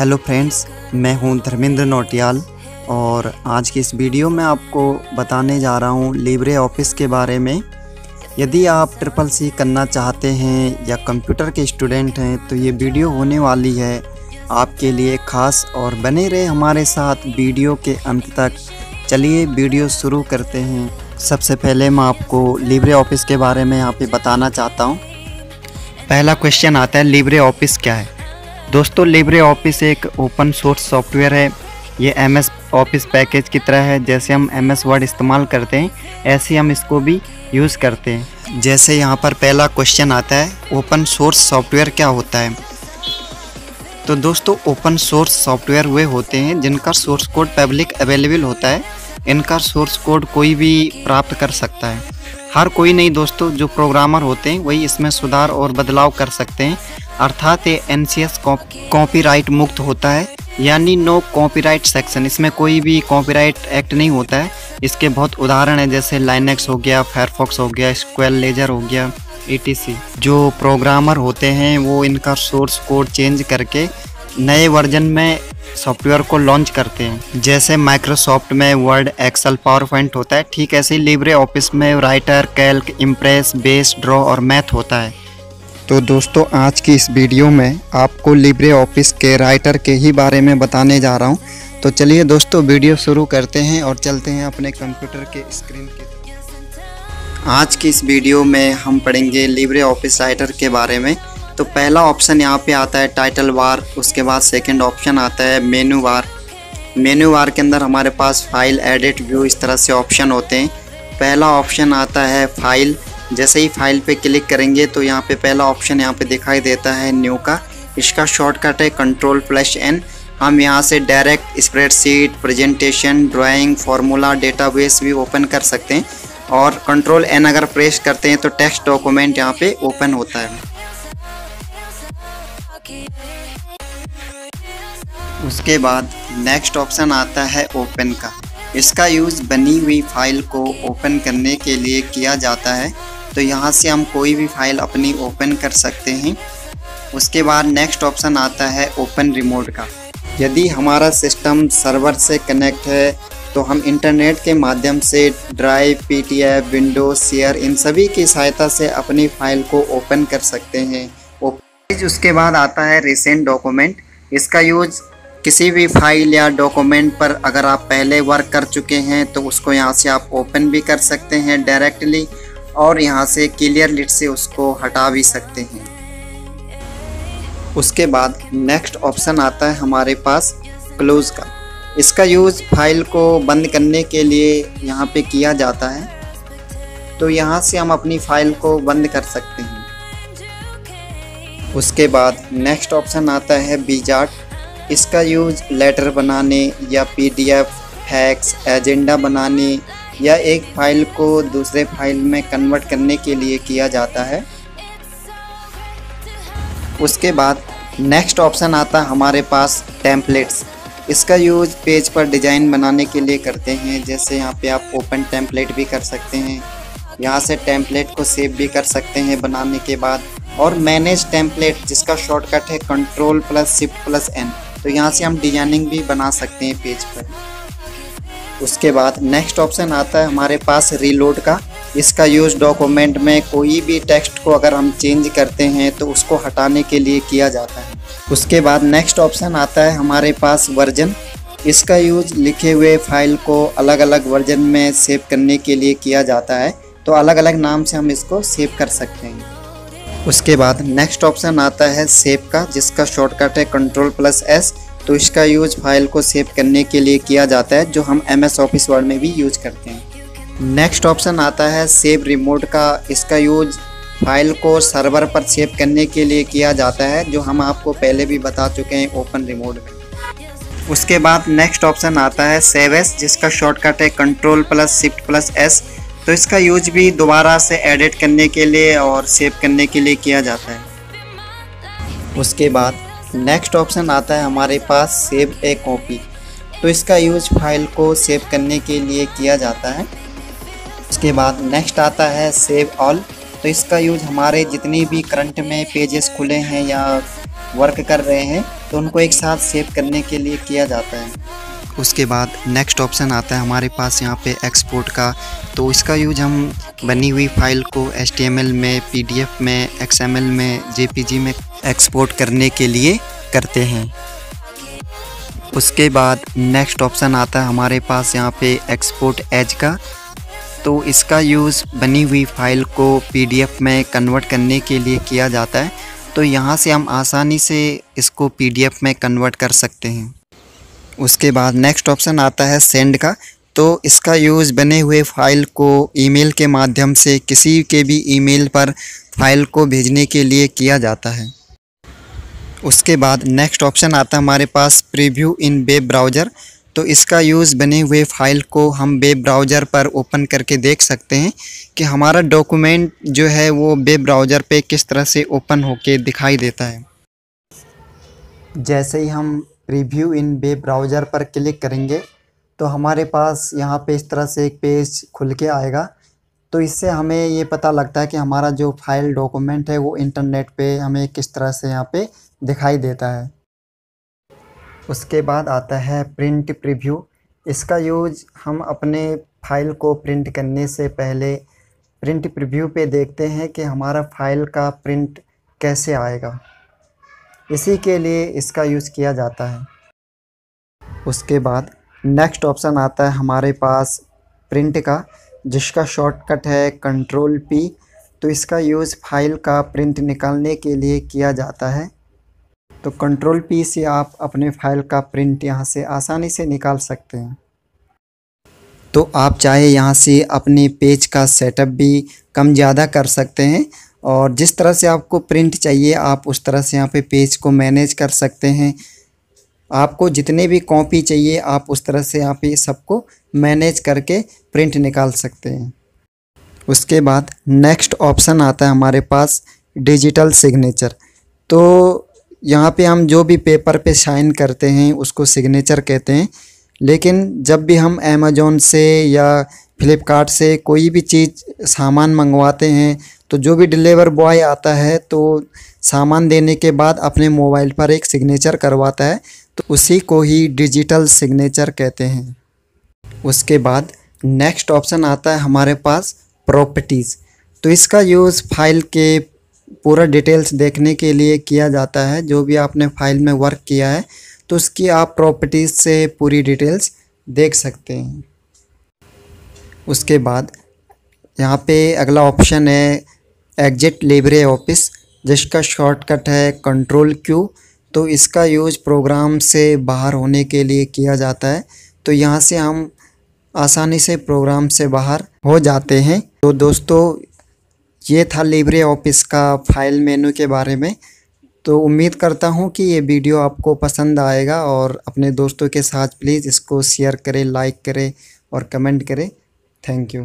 Hello friends, मैं हूँ धर्मेंद्र नोटियाल और आज की इस वीडियो में आपको बताने जा रहा हूँ लिब्रे ऑफ़िस के बारे में। यदि आप ट्रिपल सी करना चाहते हैं या कंप्यूटर के स्टूडेंट हैं तो ये वीडियो होने वाली है आपके लिए ख़ास और बने रहे हमारे साथ वीडियो के अंत तक। चलिए वीडियो शुरू करते हैं। सबसे पहले मैं आपको लिब्रे ऑफ़िस के बारे में यहाँ पे बताना चाहता हूँ। पहला क्वेश्चन आता है, लिब्रे ऑफ़िस क्या है? दोस्तों लिब्रे ऑफ़िस एक ओपन सोर्स सॉफ्टवेयर है। ये एम एस ऑफ़िस पैकेज की तरह है, जैसे हम एम एस वर्ड इस्तेमाल करते हैं, ऐसे हम इसको भी यूज़ करते हैं। जैसे यहाँ पर पहला क्वेश्चन आता है ओपन सोर्स सॉफ्टवेयर क्या होता है? तो दोस्तों ओपन सोर्स सॉफ्टवेयर वे होते हैं जिनका सोर्स कोड पब्लिक अवेलेबल होता है। इनका सोर्स कोड कोई भी प्राप्त कर सकता है। हर कोई नहीं दोस्तों, जो प्रोग्रामर होते हैं, वही इसमें सुधार और बदलाव कर सकते हैं। अर्थात ये एन सी एस कॉपीराइट मुक्त होता है, यानी नो कॉपीराइट सेक्शन इसमें कोई भी कॉपीराइट एक्ट नहीं होता है। इसके बहुत उदाहरण है, जैसे लाइनेक्स हो गया फायरफॉक्स हो गया स्क्वेल लेजर हो गया ई जो प्रोग्रामर होते हैं, वो इनका सोर्स कोड चेंज करके नए वर्जन में सॉफ्टवेयर को लॉन्च करते हैं। जैसे माइक्रोसॉफ्ट में वर्ड एक्सेल पावर पॉइंट होता है, ठीक ऐसे ही लिब्रे ऑफ़िस में writer calc impress base draw और मैथ होता है। तो दोस्तों, आज की इस वीडियो में आपको लिब्रे ऑफ़िस के राइटर के ही बारे में बताने जा रहा हूँ। तो चलिए दोस्तों, वीडियो शुरू करते हैं और चलते हैं अपने कंप्यूटर के स्क्रीन के आज की इस वीडियो में हम पढ़ेंगे लिब्रे ऑफ़िस राइटर के बारे में। तो पहला ऑप्शन यहाँ पे आता है टाइटल वार उसके बाद सेकंड ऑप्शन आता है मेनू वार मेनू वार के अंदर हमारे पास फ़ाइल एडिट व्यू इस तरह से ऑप्शन होते हैं। पहला ऑप्शन आता है फ़ाइल जैसे ही फ़ाइल पे क्लिक करेंगे तो यहाँ पे पहला ऑप्शन यहाँ पे दिखाई देता है न्यू का। इसका शॉर्टकट है कंट्रोल प्लस एन हम यहाँ से direct spreadsheet presentation drawing formula database भी ओपन कर सकते हैं। और कंट्रोल एन अगर प्रेस करते हैं तो टेक्स्ट डॉक्यूमेंट यहाँ पे ओपन होता है। उसके बाद नेक्स्ट ऑप्शन आता है ओपन का। इसका यूज़ बनी हुई फ़ाइल को ओपन करने के लिए किया जाता है। तो यहाँ से हम कोई भी फ़ाइल अपनी ओपन कर सकते हैं। उसके बाद नेक्स्ट ऑप्शन आता है ओपन रिमोट का। यदि हमारा सिस्टम सर्वर से कनेक्ट है तो हम इंटरनेट के माध्यम से ड्राइव पीटीएफ विंडोज़ शेयर इन सभी की सहायता से अपनी फ़ाइल को ओपन कर सकते हैं। उसके बाद आता है रिसेंट डॉक्यूमेंट इसका यूज़ किसी भी फ़ाइल या डॉक्यूमेंट पर अगर आप पहले वर्क कर चुके हैं तो उसको यहाँ से आप ओपन भी कर सकते हैं डायरेक्टली और यहाँ से क्लियर लिट से उसको हटा भी सकते हैं। उसके बाद नेक्स्ट ऑप्शन आता है हमारे पास क्लोज का। इसका यूज़ फ़ाइल को बंद करने के लिए यहाँ पे किया जाता है। तो यहाँ से हम अपनी फ़ाइल को बंद कर सकते हैं। उसके बाद नेक्स्ट ऑप्शन आता है बीजार्ट इसका यूज़ लेटर बनाने या पीडीएफ फैक्स एजेंडा बनाने या एक फ़ाइल को दूसरे फ़ाइल में कन्वर्ट करने के लिए किया जाता है। उसके बाद नेक्स्ट ऑप्शन आता हमारे पास टेम्पलेट्स। इसका यूज़ पेज पर डिज़ाइन बनाने के लिए करते हैं, जैसे यहाँ पे आप ओपन टेम्पलेट भी कर सकते हैं। यहाँ से टेम्पलेट को सेव भी कर सकते हैं बनाने के बाद। और मैनेज टेम्पलेट, जिसका शॉर्टकट है control plus shift plus N तो यहाँ से हम डिज़ाइनिंग भी बना सकते हैं पेज पर। उसके बाद नेक्स्ट ऑप्शन आता है हमारे पास रीलोड का। इसका यूज़ डॉक्यूमेंट में कोई भी टेक्स्ट को अगर हम चेंज करते हैं तो उसको हटाने के लिए किया जाता है। उसके बाद नेक्स्ट ऑप्शन आता है हमारे पास वर्जन इसका यूज़ लिखे हुए फ़ाइल को अलग अलग वर्जन में सेव करने के लिए किया जाता है। तो अलग अलग नाम से हम इसको सेव कर सकते हैं। उसके बाद नेक्स्ट ऑप्शन आता है सेव का, जिसका शॉर्टकट है कंट्रोल प्लस एस तो इसका यूज़ फ़ाइल को सेव करने के लिए किया जाता है, जो हम एम एस ऑफ़िस वर्ड में भी यूज़ करते हैं। नेक्स्ट ऑप्शन आता है सेव रिमोट का। इसका यूज़ फ़ाइल को सर्वर पर सेव करने के लिए किया जाता है, जो हम आपको पहले भी बता चुके हैं ओपन रिमोट में। उसके बाद नेक्स्ट ऑप्शन आता है सेव एस, जिसका शॉर्टकट है control plus, shift plus, S. तो इसका यूज़ भी दोबारा से एडिट करने के लिए और सेव करने के लिए किया जाता है। उसके बाद नेक्स्ट ऑप्शन आता है हमारे पास सेव ए कॉपी तो इसका यूज़ फ़ाइल को सेव करने के लिए किया जाता है। उसके बाद नेक्स्ट आता है सेव ऑल तो इसका यूज़ हमारे जितने भी करंट में पेजेस खुले हैं या वर्क कर रहे हैं तो उनको एक साथ सेव करने के लिए किया जाता है। उसके बाद नेक्स्ट ऑप्शन आता है हमारे पास यहाँ पे एक्सपोर्ट का। तो इसका यूज़ हम बनी हुई फ़ाइल को एच में पीडीएफ में एक्सएमएल में जेपीजी में एक्सपोर्ट करने के लिए करते हैं। उसके बाद नेक्स्ट ऑप्शन आता है हमारे पास यहाँ पे एक्सपोर्ट एज का। तो इसका यूज़ बनी हुई फ़ाइल को पीडीएफ में कन्वर्ट करने के लिए किया जाता है। तो यहाँ से हम आसानी से इसको पीडीएफ में कन्वर्ट कर सकते हैं। उसके बाद नेक्स्ट ऑप्शन आता है सेंड का। तो इसका यूज़ बने हुए फ़ाइल को ईमेल के माध्यम से किसी के भी ईमेल पर फ़ाइल को भेजने के लिए किया जाता है। उसके बाद नेक्स्ट ऑप्शन आता है हमारे पास प्रीव्यू इन वेब ब्राउज़र तो इसका यूज़ बने हुए फ़ाइल को हम वेब ब्राउज़र पर ओपन करके देख सकते हैं कि हमारा डॉक्यूमेंट जो है वो वेब ब्राउज़र पे किस तरह से ओपन होके दिखाई देता है। जैसे ही हम रिव्यू इन वेब ब्राउज़र पर क्लिक करेंगे तो हमारे पास यहाँ पे इस तरह से एक पेज खुल के आएगा। तो इससे हमें ये पता लगता है कि हमारा जो फ़ाइल डॉक्यूमेंट है, वो इंटरनेट पे हमें किस तरह से यहाँ पे दिखाई देता है। उसके बाद आता है प्रिंट प्रीव्यू। इसका यूज़ हम अपने फ़ाइल को प्रिंट करने से पहले प्रिंट प्रीव्यू पे देखते हैं कि हमारा फ़ाइल का प्रिंट कैसे आएगा। इसी के लिए इसका यूज़ किया जाता है। उसके बाद नेक्स्ट ऑप्शन आता है हमारे पास प्रिंट का, जिसका शॉर्टकट है कंट्रोल पी। तो इसका यूज़ फ़ाइल का प्रिंट निकालने के लिए किया जाता है। तो कंट्रोल पी से आप अपने फ़ाइल का प्रिंट यहाँ से आसानी से निकाल सकते हैं। तो आप चाहे यहाँ से अपने पेज का सेटअप भी कम ज़्यादा कर सकते हैं। और जिस तरह से आपको प्रिंट चाहिए, आप उस तरह से यहाँ पे पेज को मैनेज कर सकते हैं। आपको जितने भी कॉपी चाहिए, आप उस तरह से यहाँ पे सबको मैनेज करके प्रिंट निकाल सकते हैं। उसके बाद नेक्स्ट ऑप्शन आता है हमारे पास डिजिटल सिग्नेचर तो यहाँ पे हम जो भी पेपर पे साइन करते हैं, उसको सिग्नेचर कहते हैं। लेकिन जब भी हम अमेज़ोन से या फ्लिपकार्ट से कोई भी चीज़ सामान मंगवाते हैं तो जो भी डिलीवर बॉय आता है तो सामान देने के बाद अपने मोबाइल पर एक सिग्नेचर करवाता है तो उसी को ही डिजिटल सिग्नेचर कहते हैं। उसके बाद नेक्स्ट ऑप्शन आता है हमारे पास प्रॉपर्टीज़ तो इसका यूज़ फ़ाइल के पूरा डिटेल्स देखने के लिए किया जाता है, जो भी आपने फ़ाइल में वर्क किया है तो उसकी आप प्रॉपर्टीज़ से पूरी डिटेल्स देख सकते हैं। उसके बाद यहाँ पे अगला ऑप्शन है एग्जिट लेबरे ऑफ़िस, जिसका शॉर्टकट है कंट्रोल क्यू तो इसका यूज़ प्रोग्राम से बाहर होने के लिए किया जाता है। तो यहाँ से हम आसानी से प्रोग्राम से बाहर हो जाते हैं। तो दोस्तों, ये था लिब्रे ऑफ़िस का फ़ाइल मेनू के बारे में। तो उम्मीद करता हूँ कि ये वीडियो आपको पसंद आएगा और अपने दोस्तों के साथ प्लीज़ इसको शेयर करें लाइक करें और कमेंट करें। Thank you